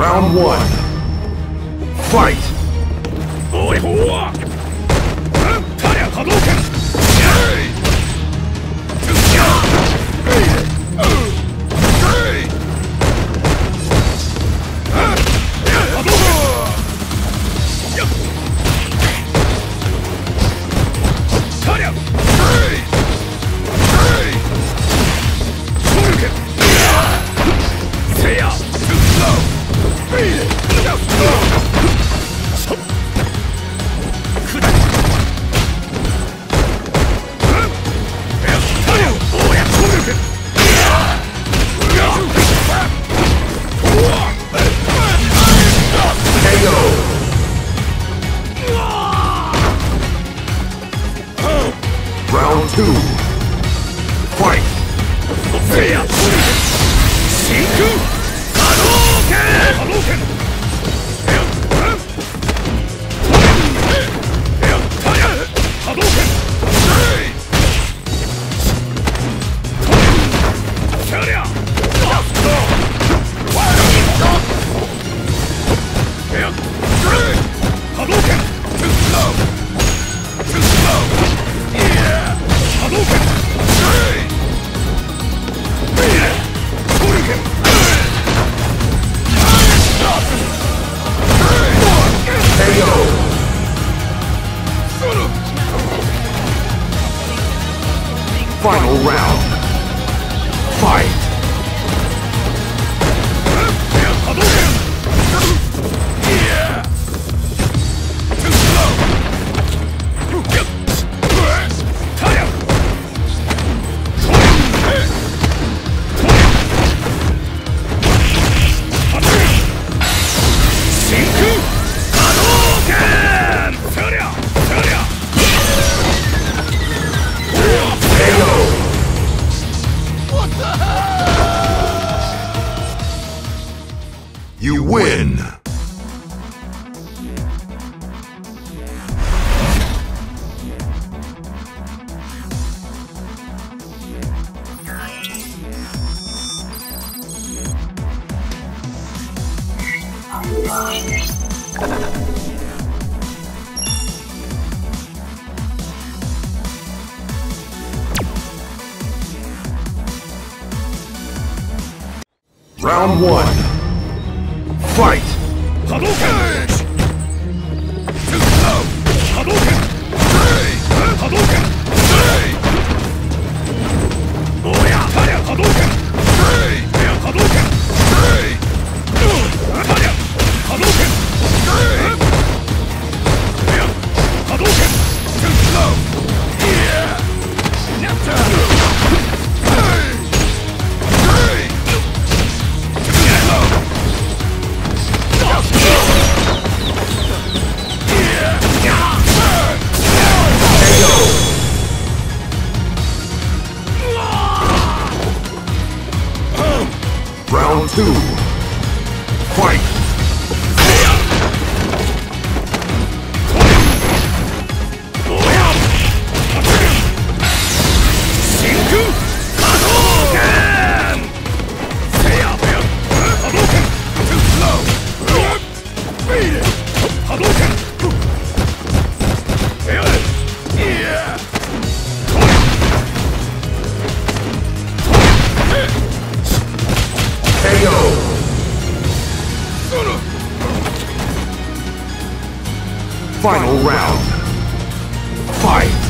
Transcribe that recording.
Round one. Fight! Round two. Fight. Fair. Hadouken! Hadouken! Final round. Fight! Round one. Fight! Final round. Fight!